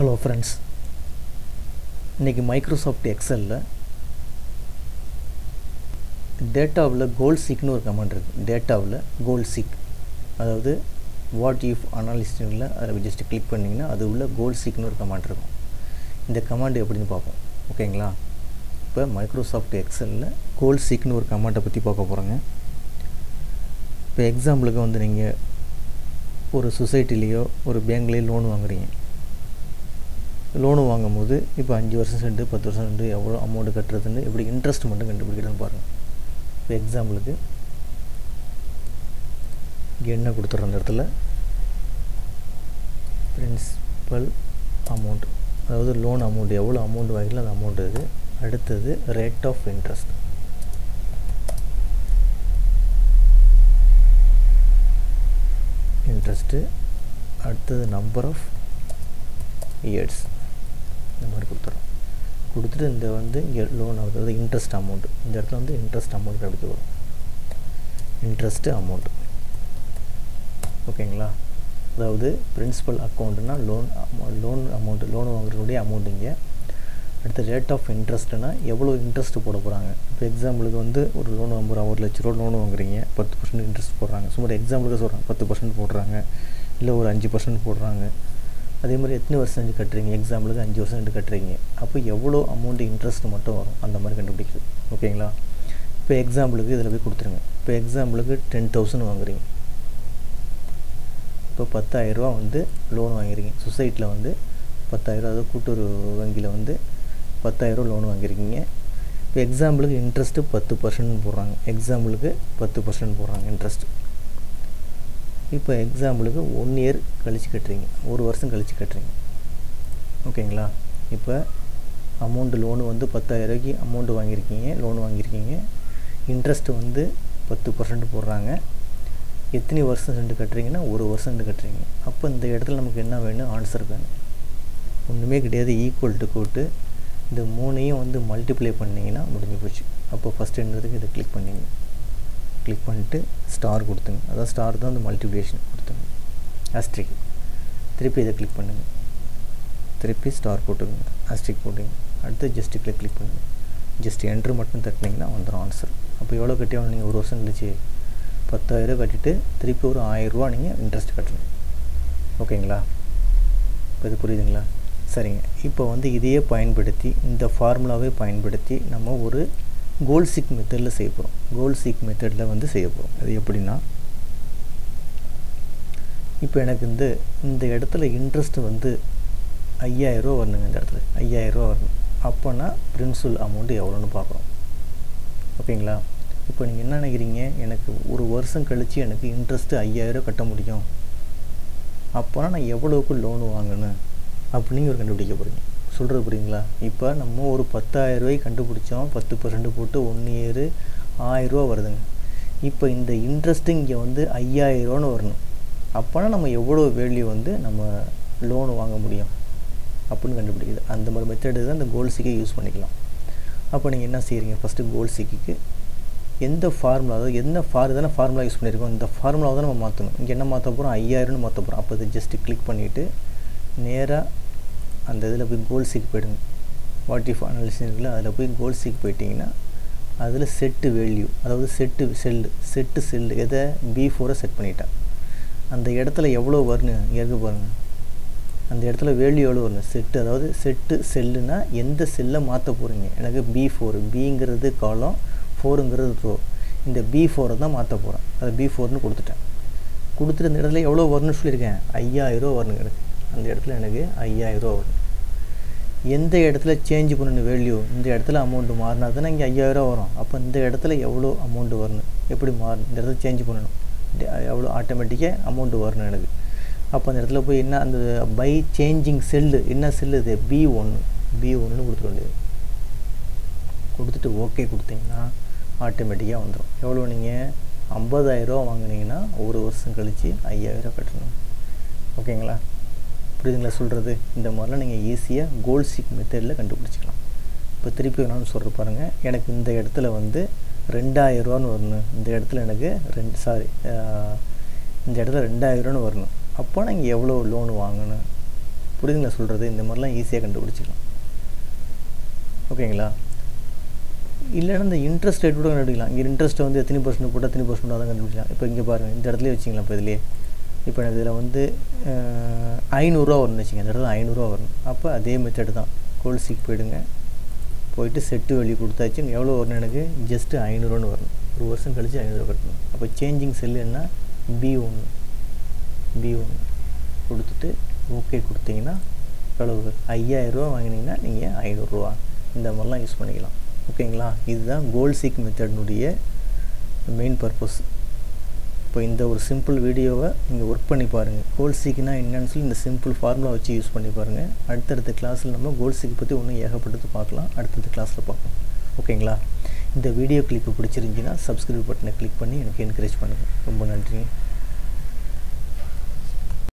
Hello friends இன்றைக்கி Microsoft எக்ஸலில் டேட்டாவில் கோல் சீக்னு ஒரு கமெண்ட் இருக்குது டேட்டாவில் கோல் சீக் அதாவது வாட் இஃப் அனாலிஸ்டில் அதை ஜஸ்ட் கிளிக் பண்ணிங்கன்னா அது உள்ள கோல் சீக்னு ஒரு கமெண்ட் இருக்கும். இந்த கமாண்ட் எப்படின்னு பார்ப்போம். ஓகேங்களா இப்போ மைக்ரோசாஃப்ட் எக்ஸலில் கோல் சீக்னு ஒரு கமாண்டை பற்றி பார்க்க போகிறோங்க இப்போ எக்ஸாம்பிளுக்கு வந்து நீங்கள் ஒரு சொசைட்டிலேயோ ஒரு பேங்க்லேயோ லோன் வாங்குறீங்க. லோனு வாங்கும்போது இப்போ அஞ்சு வருஷம் செண்டு பத்து வருஷம் செண்டு எவ்வளோ அமௌண்ட்டு கட்டுறதுன்னு எப்படி இன்ட்ரெஸ்ட் மட்டும் கண்டுபிடிக்கிறதுன்னு பாருங்கள் இப்போ எக்ஸாம்பிளுக்கு என்ன கொடுத்துட்ற அந்த இடத்துல பிரின்சிபல் அமௌண்ட் அதாவது லோன் அமௌண்ட் எவ்வளோ அமௌண்ட் வாங்கிக்கலாம் அந்த அமௌண்ட் இது. அடுத்தது ரேட் ஆஃப் இன்ட்ரெஸ்ட் இன்ட்ரெஸ்ட்டு அடுத்தது நம்பர் ஆஃப் இயர்ஸ் இந்த மாதிரி கொடுத்துறோம். கொடுத்துட்டு இந்த வந்து இங்கே லோன் அதாவது இன்ட்ரெஸ்ட் அமௌண்ட் இந்த இடத்துல வந்து இன்ட்ரெஸ்ட் அமௌண்ட் கிடைக்க வரும். இன்ட்ரெஸ்ட்டு அமௌண்ட் ஓகேங்களா அதாவது பிரின்சிபல் அக்கௌண்ட்டுனா லோன் லோன் அமௌண்ட் லோன் வாங்குறதுடைய அமௌண்ட் இங்கே. அடுத்து ரேட் ஆஃப் இன்ட்ரெஸ்ட்னா எவ்வளோ இன்ட்ரெஸ்ட் போட போகிறாங்க இப்போ எக்ஸாம்பிளுக்கு வந்து ஒரு லோன் வாங்குறோம். ஒரு லட்ச ரூபா லோன் வாங்குறீங்க. பத்து பர்சன்ட் இன்ட்ரெஸ்ட் போடுறாங்க. சும்மா எக்ஸாம்பிளுக்கு சொல்கிறாங்க பத்து பர்சன்ட் போடுறாங்க. இல்லை ஒரு அஞ்சு பர்சன்ட் போடுறாங்க. அதே மாதிரி எத்தனை வருஷம் செஞ்சு கட்டுறீங்க? எக்ஸாம்பிளுக்கு அஞ்சு வருஷம் செஞ்சு கட்டுறீங்க. அப்போ எவ்வளோ அமௌண்ட் இன்ட்ரெஸ்ட் மட்டும் வரும்? அந்த மாதிரி கண்டுபிடிக்கிறது. ஓகேங்களா? இப்போ எக்ஸாம்பிளுக்கு இதில் போய் கொடுத்துருங்க. இப்போ எக்ஸாம்பிளுக்கு டென் தௌசண்ட் வாங்குறீங்க. இப்போ பத்தாயிரரூவா வந்து லோன் வாங்கிருக்கீங்க சொசைட்டியில் வந்து பத்தாயிரரூவா அதாவது கூட்டுறவு வங்கியில் வந்து பத்தாயிரரூவா லோன் வாங்கியிருக்கீங்க. இப்போ எக்ஸாம்பிளுக்கு இன்ட்ரெஸ்ட்டு பத்து பர்சன்ட் போடுறாங்க. எக்ஸாம்பிளுக்கு பத்து பர்சன்ட் போடுறாங்க இன்ட்ரெஸ்ட் இப்போ எக்ஸாம்பிளுக்கு ஒன் இயர் கழித்து கட்டுறீங்க. ஒரு வருஷம் கழித்து கட்டுறீங்க. ஓகேங்களா? இப்போ அமௌண்ட்டு லோனு வந்து பத்தாயிரரூபாய்க்கு அமௌண்ட்டு வாங்கியிருக்கீங்க லோன் வாங்கியிருக்கீங்க. இன்ட்ரெஸ்ட்டு வந்து பத்து பர்சன்ட் போடுறாங்க. எத்தனை வருஷம் ரெண்டு கட்டுறீங்கன்னா ஒரு வருஷம் ரெண்டு கட்டுறீங்க. அப்போ இந்த இடத்துல நமக்கு என்ன வேணும்? ஆன்சர் வேணும். ஒன்றுமே கிடையாது. ஈக்குவல் டு கோட்டு இந்த மூணையும் வந்து மல்டிப்ளை பண்ணிங்கன்னா முடிஞ்சு போச்சு. அப்போ ஃபஸ்ட் என்னதுக்கு? இதை கிளிக் பண்ணிங்க. கிளிக் பண்ணிட்டு ஸ்டார் கொடுத்துங்க அதான் ஸ்டார் தான் அந்த மல்டிப்ளிகேஷன் கொடுத்துங்க அஸ்ட்ரிக் திருப்பி இதை கிளிக் பண்ணுங்கள் திருப்பி ஸ்டார் போட்டுக்கோங்க அஸ்ட்ரிக் போட்டுங்க அடுத்து ஜஸ்ட் கிளிக் கிளிக் பண்ணுங்கள் ஜஸ்ட் என்ட்ரு மட்டும் தட்டினீங்கன்னா வந்துடும் ஆன்சர் அப்போ எவ்வளோ கட்டியாலும் நீங்கள் ஒரு வருஷம் கழிச்சு பத்தாயிரம் கட்டிட்டு திருப்பி ஒரு ஆயிரரூவா நீங்கள் இன்ட்ரெஸ்ட் கட்டணும். ஓகேங்களா? இப்போ இது புரியுதுங்களா? சரிங்க. இப்போ வந்து இதையே பயன்படுத்தி இந்த ஃபார்முலாவே பயன்படுத்தி நம்ம ஒரு கோல் சீக் மெத்தடில் செய்ய போகிறோம் கோல் சீக் மெத்தடில் வந்து செய்ய போகிறோம் அது எப்படின்னா இப்போ எனக்கு இந்த இந்த இடத்துல இன்ட்ரெஸ்ட் வந்து ஐயாயிரரூவா வரணுங்க இந்த இடத்துல. ஐயாயிரரூவா வரணும். அப்போனா பிரின்சிபல் அமௌண்ட்டு எவ்வளோன்னு பார்க்குறோம் ஓகேங்களா? இப்போ நீங்கள் என்ன நினைக்கிறீங்க? எனக்கு ஒரு வருஷம் கழித்து எனக்கு இன்ட்ரெஸ்ட்டு ஐயாயிரம் கட்ட முடியும். அப்போனா நான் எவ்வளோக்கு லோன் வாங்கணும்? அப்படின்னு ஒரு கண்டுபிடிக்க போகிறீங்க சொல்கிறது புரியுங்களா? இப்போ நம்ம ஒரு பத்தாயிரரூவாய்க்கு கண்டுபிடிச்சோம் பத்து பர்சன்ட் போட்டு ஒன் இயரு ஆயிரரூவா வருதுங்க. இப்போ இந்த இன்ட்ரெஸ்ட்டு இங்கே வந்து ஐயாயிரரூவான்னு வரணும். அப்போனா நம்ம எவ்வளோ வேல்யூ வந்து நம்ம லோன் வாங்க முடியும்? அப்படின்னு கண்டுபிடிக்குது அந்த மாதிரி மெத்தடு தான் இந்த கோல் சீக்கை யூஸ் பண்ணிக்கலாம். அப்போ நீங்கள் என்ன செய்கிறீங்க ஃபஸ்ட்டு கோல் சீக்கிக்கு எந்த ஃபார்முலா அதாவது என்ன ஃபார் தானே ஃபார்முலா யூஸ் பண்ணியிருக்கோம் இந்த ஃபார்முலாவை தான் நம்ம மாற்றணும் இங்கே என்ன மாற்ற போகிறோம் ஐயாயிரம்னு மாற்ற போகிறோம் அப்போ இதை ஜஸ்ட்டு கிளிக் பண்ணிவிட்டு நேராக அந்த இதில் போய் கோல் சீக் போயிடுங்க. வாட் இஃப் அனாலிசிஸ் இருக்குல்ல அதில் போய் கோல் சீக் போயிட்டிங்கன்னா அதில் செட்டு வேல்யூ அதாவது செட்டு செல்லு செட்டு செல்லு எதை பி ஃபோரை செட் பண்ணிட்டேன் அந்த இடத்துல எவ்வளோ வரணும் இங்கே பாருங்கள் அந்த இடத்துல வேல்யூ எவ்வளோ வரணும் செட்டு அதாவது செட்டு செல்லுனா எந்த செல்லை மாற்ற போகிறீங்க எனக்கு பி ஃபோர் பிங்கிறது காலம் ஃபோருங்கிறது ரோ இந்த பி ஃபோரை தான் மாற்ற போகிறேன் அதை பி ஃபோர்னு கொடுத்துட்டேன். கொடுத்துட்டு இந்த இடத்துல எவ்வளோ வரணும்னு சொல்லியிருக்கேன்? ஐயாயிரம் வரணும் எனக்கு. அந்த இடத்துல எனக்கு ஐயாயிரம் வரும் எந்த இடத்துல சேஞ்ச் பண்ணணும் வேல்யூ இந்த இடத்துல அமௌண்ட்டு மாறினா தானே இங்கே ஐயாயிரம் வரும். அப்போ இந்த இடத்துல எவ்வளோ அமௌண்ட்டு வரணும்? எப்படி மாறணும்? இந்த இடத்துல சேஞ்ச் பண்ணணும். எவ்வளோ ஆட்டோமேட்டிக்காக அமௌண்ட்டு வரணும் எனக்கு. அப்போ அந்த இடத்துல போய் என்ன அந்த பை சேஞ்சிங் செல்லு என்ன செல்லு இது? பி ஒன்று பி ஒன்றுன்னு கொடுத்துட வேண்டியது. கொடுத்துட்டு ஓகே கொடுத்தீங்கன்னா ஆட்டோமேட்டிக்காக வந்துடும் எவ்வளோ நீங்கள் ஐம்பதாயிரரூவா வாங்கினீங்கன்னா ஒரு வருஷம் கழித்து ஐயாயிரம் கட்டணும். ஓகேங்களா புரியுதுங்களா சொல்கிறது இந்த மாதிரிலாம் நீங்கள் ஈஸியாக கோல் சீக் மெத்தடில் கண்டுபிடிச்சிக்கலாம். இப்போ திருப்பி வேணாலும் சொல்கிற பாருங்கள் எனக்கு இந்த இடத்துல வந்து ரெண்டாயிரரூவான்னு வரணும். இந்த இடத்துல எனக்கு ரெண்டு சாரி இந்த இடத்துல ரெண்டாயிரம் ரூபான்னு வரணும். அப்போ நான் இங்கே எவ்வளோ லோன் வாங்கணும்? புரியுதுங்களா சொல்கிறது இந்த மாதிரிலாம் ஈஸியாக கண்டுபிடிச்சிக்கலாம். ஓகேங்களா? இல்லைன்னா இந்த இன்ட்ரெஸ்ட் ரேட் கூட கண்டுபிடிக்கலாம். இங்கே இன்ட்ரெஸ்ட்டை வந்து எத்தனை பர்சன்ட் போட்டால் எத்தனை பர்சன்ட் தான் கண்டுபிடிக்கலாம். இப்போ இங்கே பாருங்கள் இந்த இடத்துல வச்சிங்களா இப்போ இதுலேயே. இப்போ எனக்கு இதில் வந்து ஐநூறுரூவா வரும்னு வச்சுங்க இந்த இடத்துல ஐநூறுரூவா வரணும். அப்போ அதே மெத்தடு தான். கோல்சிக்கு போயிடுங்க. போயிட்டு செட்டு வெளியே கொடுத்தாச்சு. எவ்வளோ வரணும் எனக்கு ஜஸ்ட்டு ஐநூறுரூவான்னு வரணும். ஒரு வருஷம் கழித்து ஐநூறுரூவா கட்டணும் அப்போ சேஞ்சிங் செல்லு என்ன? பி ஒன்று பி ஒன்று கொடுத்துட்டு ஓகே கொடுத்தீங்கன்னா எவ்வளவு? ஐயாயிரரூவா வாங்கினீங்கன்னா நீங்கள் ஐநூறுரூவா. இந்த மாதிரிலாம் யூஸ் பண்ணிக்கலாம். ஓகேங்களா இதுதான் கோல்ட் சீக் மெத்தடினுடைய மெயின் பர்பஸ் இப்போ இந்த ஒரு சிம்பிள் வீடியோவை நீங்கள் ஒர்க் பண்ணி பாருங்கள் கோல் சீக்குனா என்னன்னு சொல்லி இந்த சிம்பிள் ஃபார்முலா வச்சு யூஸ் பண்ணி பாருங்கள் அடுத்தடுத்த கிளாஸில் நம்ம கோல் சீக்கு பற்றி ஒன்றும் ஏகப்பட்டது பார்க்கலாம். அடுத்தடுத்த கிளாஸில் பார்க்கலாம் ஓகேங்களா? இந்த வீடியோ கிளிப்பு பிடிச்சிருந்துச்சின்னா சப்ஸ்கிரைப் பட்டனை கிளிக் பண்ணி எனக்கு என்கரேஜ் பண்ணுங்கள் ரொம்ப நன்றிங்க.